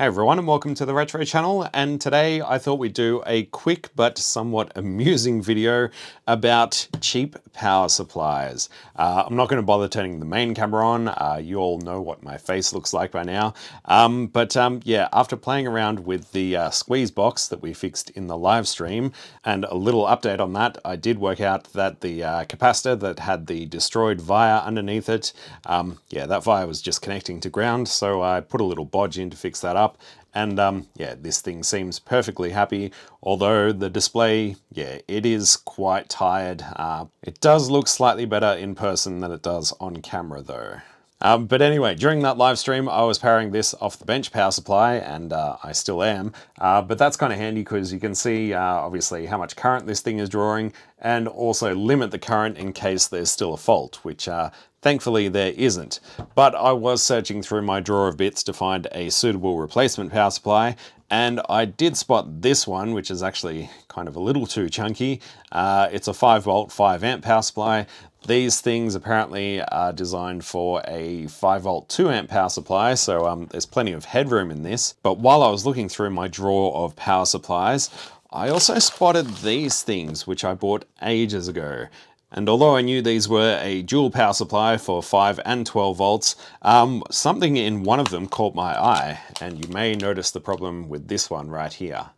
Hey everyone and welcome to the Retro Channel. And today I thought we'd do a quick but somewhat amusing video about cheap power supplies. Uh, I'm not going to bother turning the main camera on, uh, you all know what my face looks like by now, um, but um, yeah, after playing around with the uh, squeeze box that we fixed in the live stream and a little update on that, I did work out that the uh, capacitor that had the destroyed via underneath it, um, yeah, that via was just connecting to ground, so I put a little bodge in to fix that up up. And um, yeah, this thing seems perfectly happy, although the display, yeah, it is quite tired. Uh, it does look slightly better in person than it does on camera though. Um, but anyway, during that live stream, I was powering this off the bench power supply, and uh, I still am. Uh, but that's kind of handy because you can see, uh, obviously, how much current this thing is drawing, and also limit the current in case there's still a fault, which uh, thankfully there isn't. But I was searching through my drawer of bits to find a suitable replacement power supply, and I did spot this one, which is actually kind of a little too chunky. Uh, it's a 5 volt, 5 amp power supply. These things apparently are designed for a 5 volt 2 amp power supply, so um, there's plenty of headroom in this. But while I was looking through my drawer of power supplies, I also spotted these things, which I bought ages ago. And although I knew these were a dual power supply for 5 and 12 volts, um, something in one of them caught my eye, and you may notice the problem with this one right here.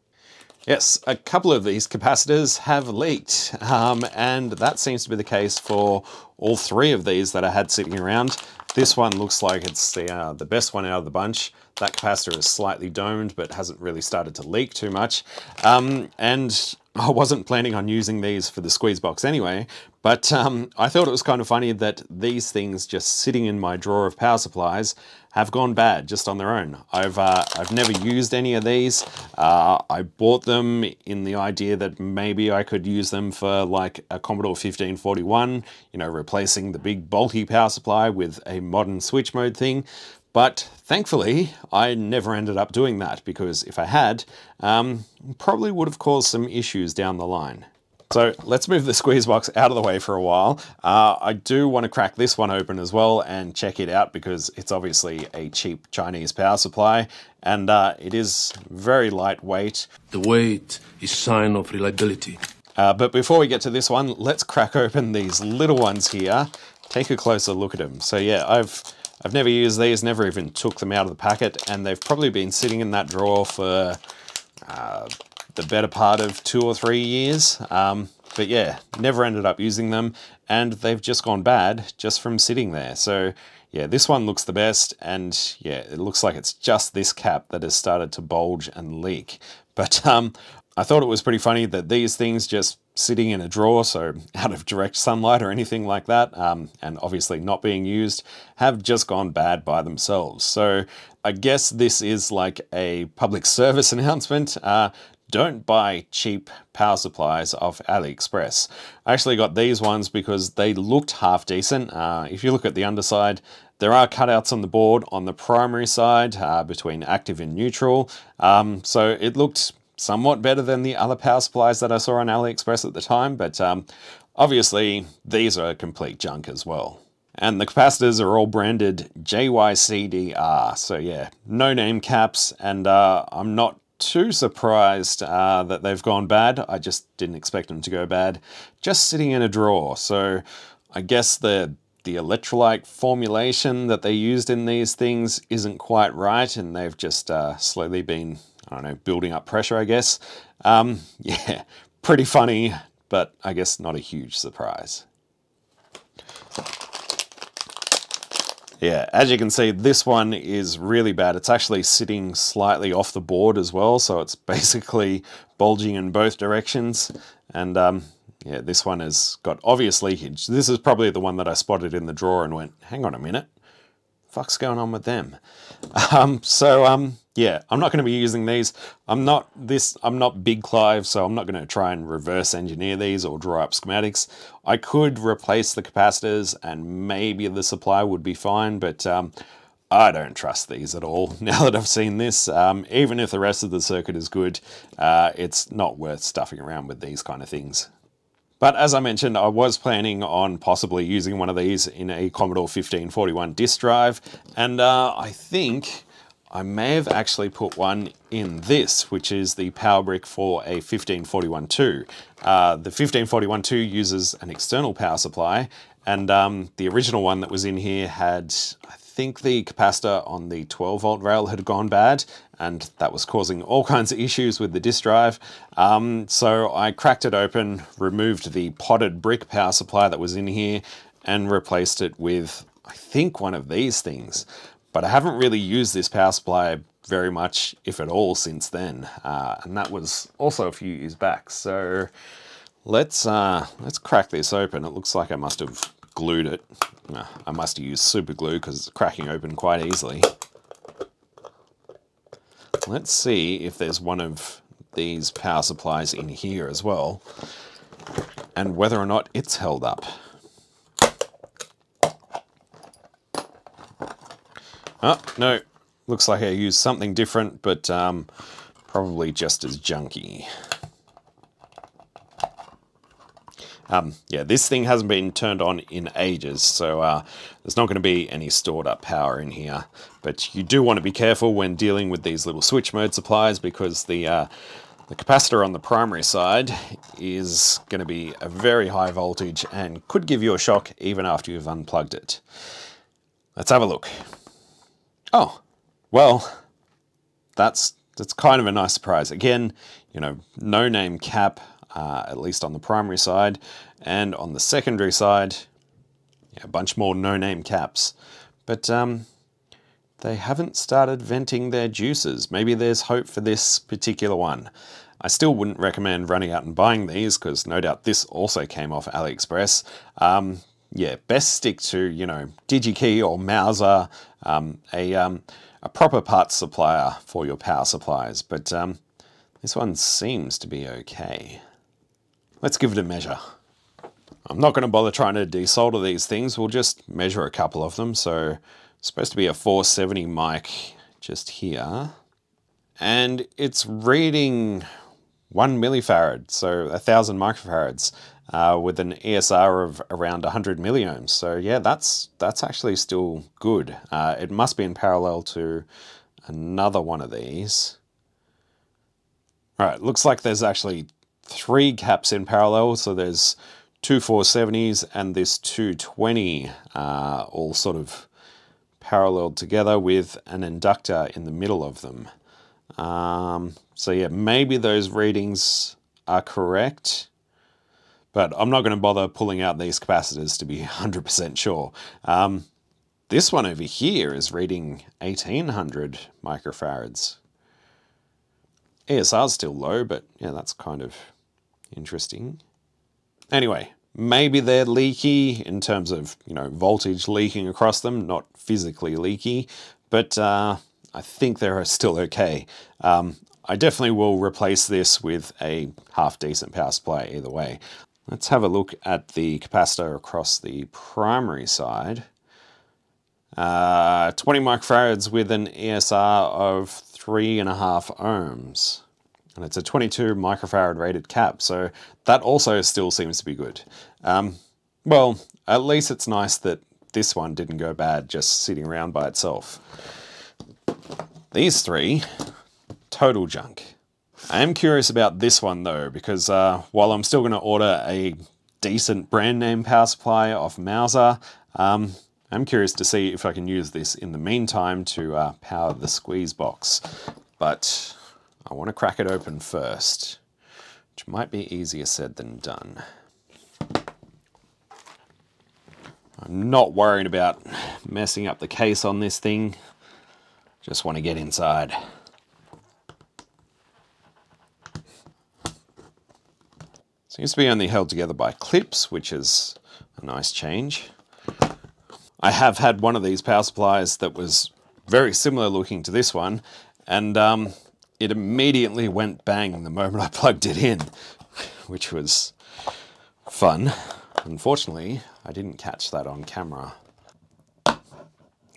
Yes, a couple of these capacitors have leaked, um, and that seems to be the case for all three of these that I had sitting around. This one looks like it's the, uh, the best one out of the bunch. That capacitor is slightly domed, but hasn't really started to leak too much. Um, and I wasn't planning on using these for the squeeze box anyway, but um, I thought it was kind of funny that these things just sitting in my drawer of power supplies have gone bad just on their own. I've, uh, I've never used any of these. Uh, I bought them in the idea that maybe I could use them for like a Commodore 1541, you know, replacing the big bulky power supply with a modern switch mode thing. But thankfully, I never ended up doing that because if I had, um, probably would have caused some issues down the line. So let's move the squeeze box out of the way for a while. Uh, I do want to crack this one open as well and check it out because it's obviously a cheap Chinese power supply and uh, it is very lightweight. The weight is sign of reliability. Uh, but before we get to this one, let's crack open these little ones here. Take a closer look at them. So yeah, I've I've never used these, never even took them out of the packet, and they've probably been sitting in that drawer for uh, the better part of two or three years. Um, but yeah, never ended up using them, and they've just gone bad just from sitting there. So yeah, this one looks the best, and yeah, it looks like it's just this cap that has started to bulge and leak. But um, I thought it was pretty funny that these things just sitting in a drawer, so out of direct sunlight or anything like that, um, and obviously not being used, have just gone bad by themselves. So I guess this is like a public service announcement. Uh, don't buy cheap power supplies off AliExpress. I actually got these ones because they looked half decent. Uh, if you look at the underside, there are cutouts on the board on the primary side uh, between active and neutral. Um, so it looked somewhat better than the other power supplies that I saw on AliExpress at the time, but um, obviously these are complete junk as well. And the capacitors are all branded JYCDR, so yeah, no name caps, and uh, I'm not too surprised uh, that they've gone bad. I just didn't expect them to go bad. Just sitting in a drawer, so I guess the the electrolyte formulation that they used in these things isn't quite right, and they've just uh, slowly been I don't know, building up pressure, I guess. Um, yeah, pretty funny, but I guess not a huge surprise. Yeah, as you can see, this one is really bad. It's actually sitting slightly off the board as well, so it's basically bulging in both directions. And um, yeah, this one has got obvious leakage. This is probably the one that I spotted in the drawer and went, hang on a minute, fuck's going on with them? Um, so um, yeah, I'm not going to be using these. I'm not this. I'm not Big Clive, so I'm not going to try and reverse engineer these or draw up schematics. I could replace the capacitors, and maybe the supply would be fine, but um, I don't trust these at all. Now that I've seen this, um, even if the rest of the circuit is good, uh, it's not worth stuffing around with these kind of things. But as I mentioned, I was planning on possibly using one of these in a Commodore 1541 disk drive, and uh, I think I may have actually put one in this, which is the power brick for a 1541-2. Uh, the 1541-2 uses an external power supply, and um, the original one that was in here had, I think the capacitor on the 12 volt rail had gone bad, and that was causing all kinds of issues with the disk drive. Um, so I cracked it open, removed the potted brick power supply that was in here, and replaced it with, I think, one of these things. But I haven't really used this power supply very much, if at all, since then. Uh, and that was also a few years back. So let's, uh, let's crack this open. It looks like I must have glued it. I must have used super glue because it's cracking open quite easily. Let's see if there's one of these power supplies in here as well and whether or not it's held up. Oh, no. Looks like I used something different, but um, probably just as junky. Um, yeah, this thing hasn't been turned on in ages, so uh, there's not going to be any stored up power in here. But you do want to be careful when dealing with these little switch mode supplies because the, uh, the capacitor on the primary side is going to be a very high voltage and could give you a shock even after you've unplugged it. Let's have a look. Oh, well, that's that's kind of a nice surprise. Again, you know, no name cap, uh, at least on the primary side, and on the secondary side, yeah, a bunch more no name caps. But um, they haven't started venting their juices. Maybe there's hope for this particular one. I still wouldn't recommend running out and buying these because no doubt this also came off AliExpress. Um, yeah, best stick to, you know, DigiKey or Mouser, um, a, um, a proper parts supplier for your power supplies. But um, this one seems to be okay. Let's give it a measure. I'm not going to bother trying to desolder these things. We'll just measure a couple of them. So it's supposed to be a 470 mic just here. And it's reading one millifarad, so a thousand microfarads uh, with an ESR of around 100 milliohms. So yeah, that's that's actually still good. Uh, it must be in parallel to another one of these. Right, looks like there's actually three caps in parallel. So there's two 470s and this 220 uh, all sort of paralleled together with an inductor in the middle of them. Um, so yeah, maybe those readings are correct. But I'm not going to bother pulling out these capacitors to be 100% sure. Um, this one over here is reading 1800 microfarads. ESR is still low, but yeah, that's kind of interesting. Anyway, maybe they're leaky in terms of, you know, voltage leaking across them, not physically leaky, but uh, I think they're still okay. Um, I definitely will replace this with a half decent power supply either way. Let's have a look at the capacitor across the primary side. Uh, 20 microfarads with an ESR of three and a half ohms. And it's a 22 microfarad rated cap, so that also still seems to be good. Um, well, at least it's nice that this one didn't go bad just sitting around by itself. These three, total junk. I am curious about this one though, because uh, while I'm still going to order a decent brand name power supply off Mouser, um, I'm curious to see if I can use this in the meantime to uh, power the squeeze box. But I want to crack it open first, which might be easier said than done. I'm not worried about messing up the case on this thing. Just want to get inside. Seems to be only held together by clips, which is a nice change. I have had one of these power supplies that was very similar looking to this one, and um, it immediately went bang the moment I plugged it in, which was fun. Unfortunately, I didn't catch that on camera.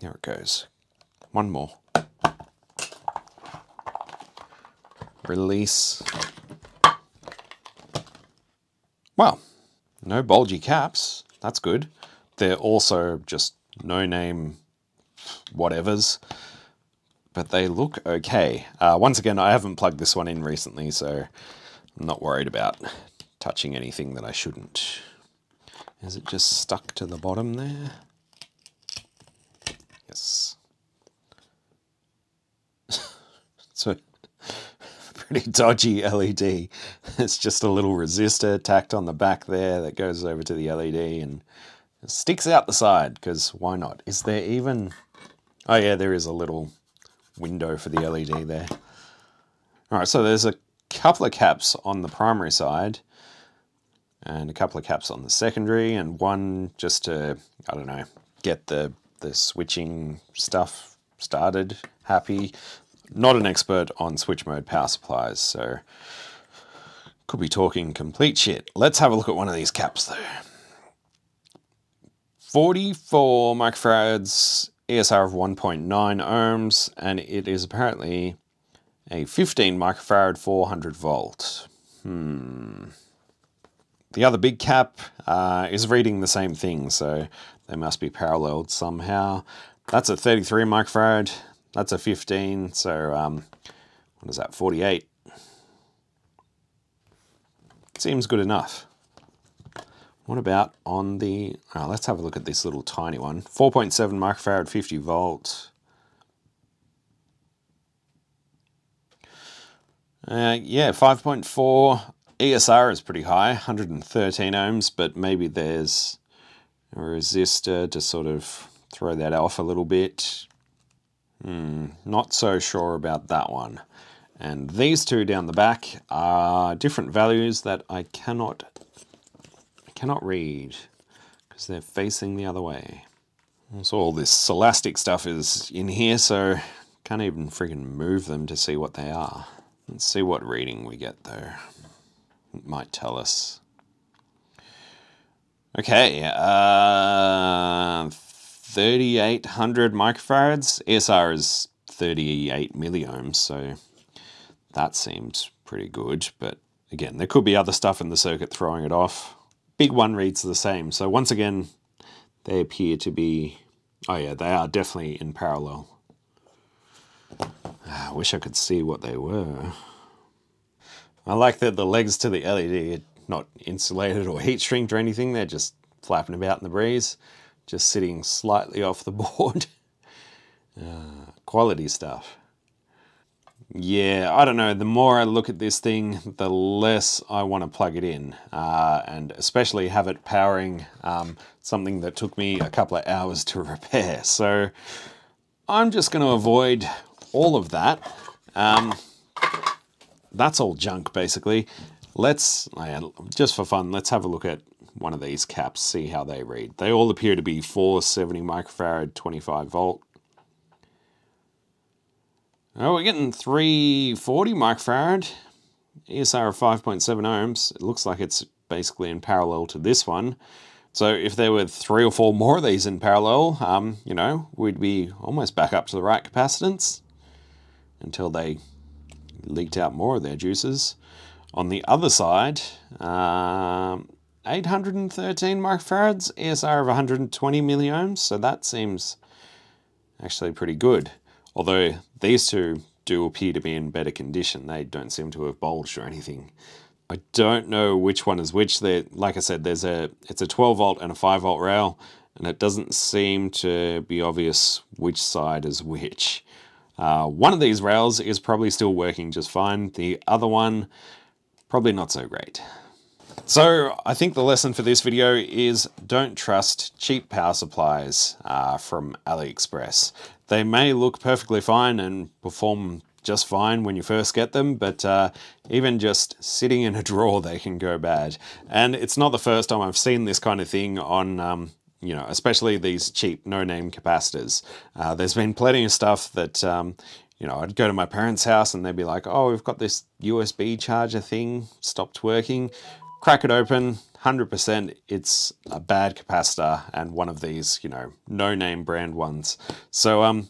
There it goes. One more. Release well, no bulgy caps. That's good. They're also just no-name whatevers. but they look okay. Uh, once again, I haven't plugged this one in recently, so I'm not worried about touching anything that I shouldn't. Is it just stuck to the bottom there? Yes. so pretty dodgy LED. It's just a little resistor tacked on the back there that goes over to the LED and sticks out the side because why not? Is there even... Oh yeah, there is a little window for the LED there. All right, so there's a couple of caps on the primary side and a couple of caps on the secondary and one just to, I don't know, get the, the switching stuff started happy. Not an expert on switch mode power supplies, so could be talking complete shit. Let's have a look at one of these caps though. 44 microfarads, ESR of 1.9 ohms, and it is apparently a 15 microfarad 400 volt. Hmm. The other big cap uh, is reading the same thing, so they must be paralleled somehow. That's a 33 microfarad, that's a 15, so um, what is that, 48? Seems good enough. What about on the, oh, let's have a look at this little tiny one. 4.7 microfarad, 50 volt. Uh, yeah, 5.4 ESR is pretty high, 113 ohms, but maybe there's a resistor to sort of throw that off a little bit. Hmm, not so sure about that one. And these two down the back are different values that I cannot cannot read because they're facing the other way. So all this Silastic stuff is in here, so can't even freaking move them to see what they are. Let's see what reading we get though. It might tell us. Okay, uh, 3800 microfarads. ESR is 38 milliohms, so that seems pretty good. But again, there could be other stuff in the circuit throwing it off big one reads the same. So once again, they appear to be, oh yeah, they are definitely in parallel. Ah, I wish I could see what they were. I like that the legs to the LED are not insulated or heat shrinked or anything. They're just flapping about in the breeze, just sitting slightly off the board. Uh, quality stuff. Yeah, I don't know. The more I look at this thing, the less I want to plug it in, uh, and especially have it powering um, something that took me a couple of hours to repair. So I'm just going to avoid all of that. Um, that's all junk, basically. Let's, just for fun, let's have a look at one of these caps, see how they read. They all appear to be 470 microfarad, 25 volt. Oh, we're getting 340 microfarad, ESR of 5.7 ohms. It looks like it's basically in parallel to this one. So if there were three or four more of these in parallel, um, you know, we'd be almost back up to the right capacitance until they leaked out more of their juices. On the other side, um, 813 microfarads, ESR of 120 milliohms, so that seems actually pretty good. Although these two do appear to be in better condition. They don't seem to have bulged or anything. I don't know which one is which. There, like I said, there's a it's a 12 volt and a 5 volt rail, and it doesn't seem to be obvious which side is which. Uh, one of these rails is probably still working just fine. The other one, probably not so great. So I think the lesson for this video is don't trust cheap power supplies uh, from AliExpress. They may look perfectly fine and perform just fine when you first get them, but uh, even just sitting in a drawer, they can go bad. And it's not the first time I've seen this kind of thing on, um, you know, especially these cheap no-name capacitors. Uh, there's been plenty of stuff that, um, you know, I'd go to my parents' house and they'd be like, oh, we've got this USB charger thing, stopped working. Crack it open, 100% it's a bad capacitor and one of these, you know, no-name brand ones. So um,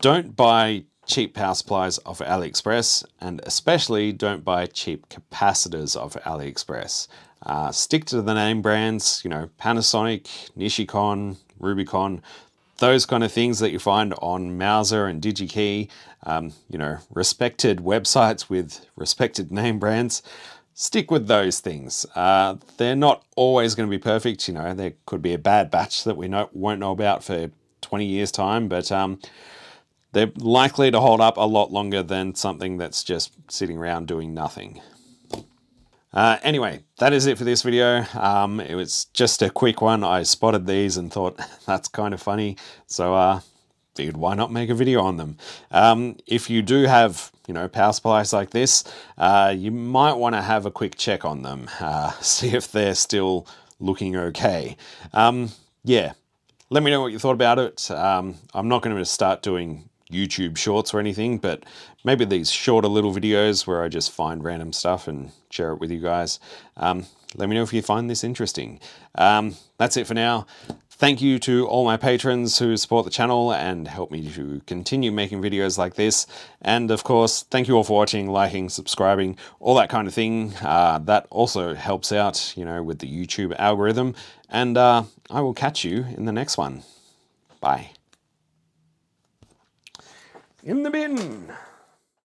don't buy cheap power supplies off AliExpress and especially don't buy cheap capacitors off AliExpress. Uh, stick to the name brands, you know, Panasonic, Nichicon, Rubycon. those kind of things that you find on Mouser and DigiKey, um, you know, respected websites with respected name brands, stick with those things. Uh, they're not always going to be perfect. You know, there could be a bad batch that we know, won't know about for 20 years' time, but um, they're likely to hold up a lot longer than something that's just sitting around doing nothing. Uh, anyway, that is it for this video. Um, it was just a quick one. I spotted these and thought that's kind of funny. So uh, figured why not make a video on them. Um, if you do have, you know, power supplies like this, uh, you might want to have a quick check on them. Uh, see if they're still looking okay. Um, yeah, let me know what you thought about it. Um, I'm not going to start doing YouTube shorts or anything, but maybe these shorter little videos where I just find random stuff and share it with you guys. Um, let me know if you find this interesting. Um, that's it for now. Thank you to all my patrons who support the channel and help me to continue making videos like this. And of course, thank you all for watching, liking, subscribing, all that kind of thing. Uh, that also helps out, you know, with the YouTube algorithm. And uh, I will catch you in the next one. Bye in the bin.